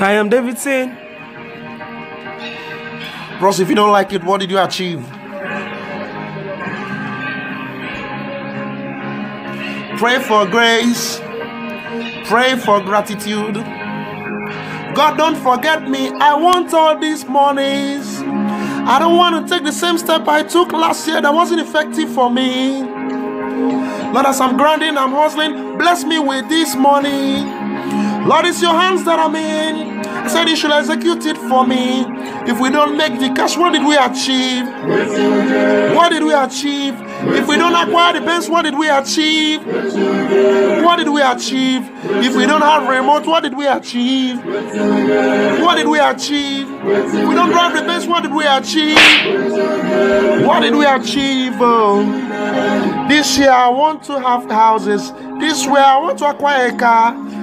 I am Davidsyn. Ross, if you don't like it, what did you achieve? Pray for grace. Pray for gratitude. God, don't forget me. I want all these monies. I don't want to take the same step I took last year that wasn't effective for me. Lord, as I'm grinding, I'm hustling, bless me with this money. Lord, it's your hands that I'm in. I said you should execute it for me. If we don't make the cash, what did we achieve? What did we achieve? If we don't acquire the best, what did we achieve? What did we achieve? If we don't have remote, what did we achieve? What did we achieve? If we don't drive the best, what did we achieve? What did we achieve? Oh, this year I want to have houses. This year I want to acquire a car.